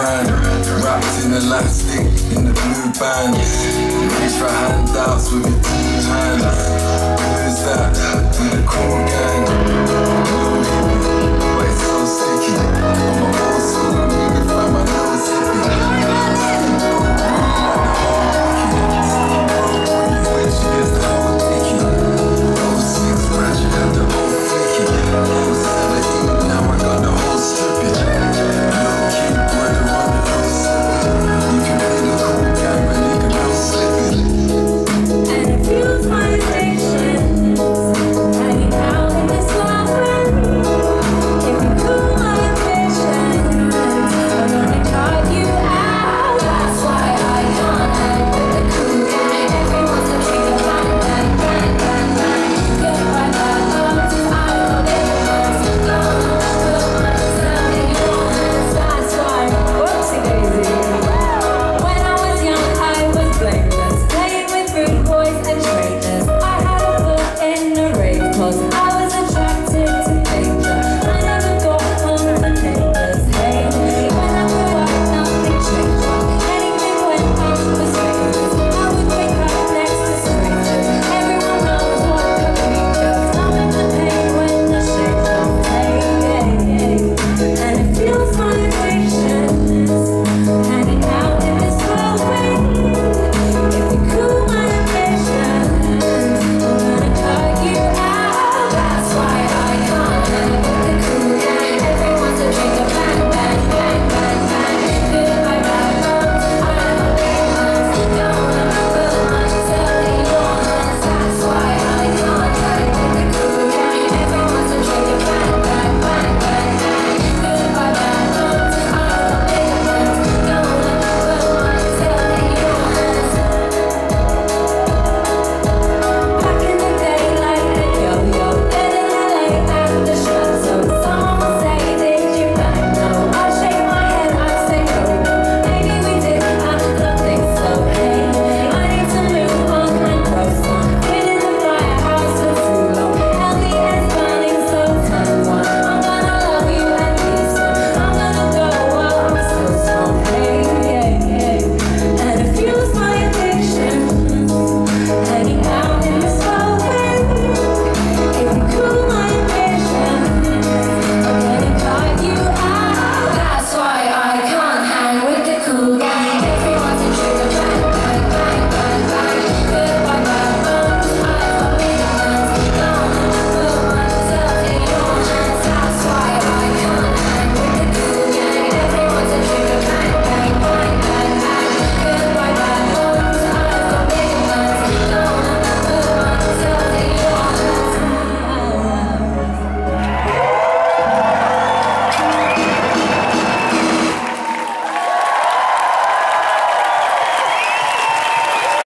brand. Wrapped in elastic in the blue band. Reach for hands. your